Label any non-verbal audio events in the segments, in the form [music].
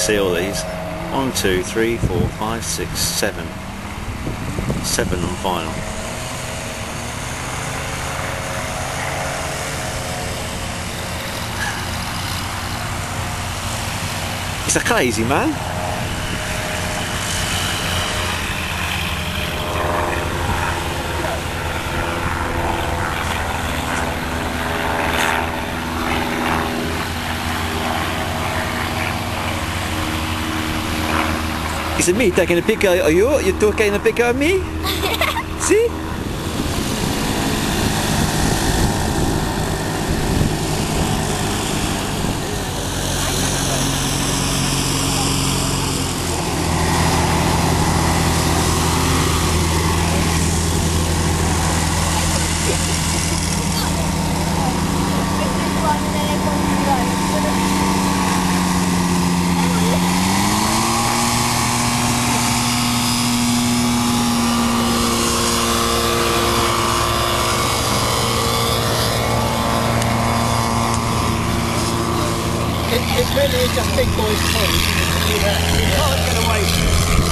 see all these. One, two, three, four, five, six, seven. Seven on final. He's a crazy man. Is it me taking a picture of you? You took taking a picture of me? [laughs] See? It, it really just big boys' toys. You can't get away from it.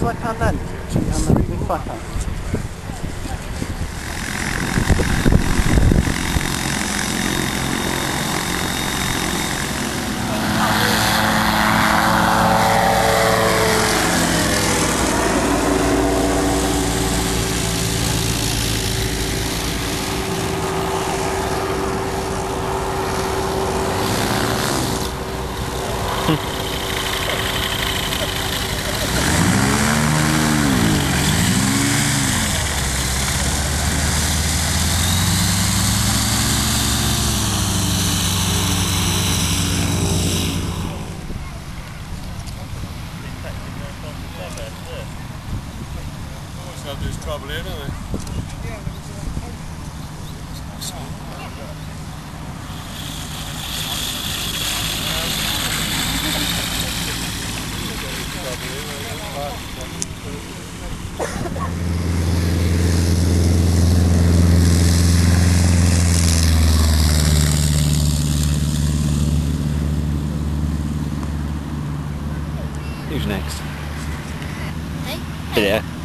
What is it? Is it five pound then? And the big five pound. There's trouble here, don't they? Who's next? Hey? Yeah.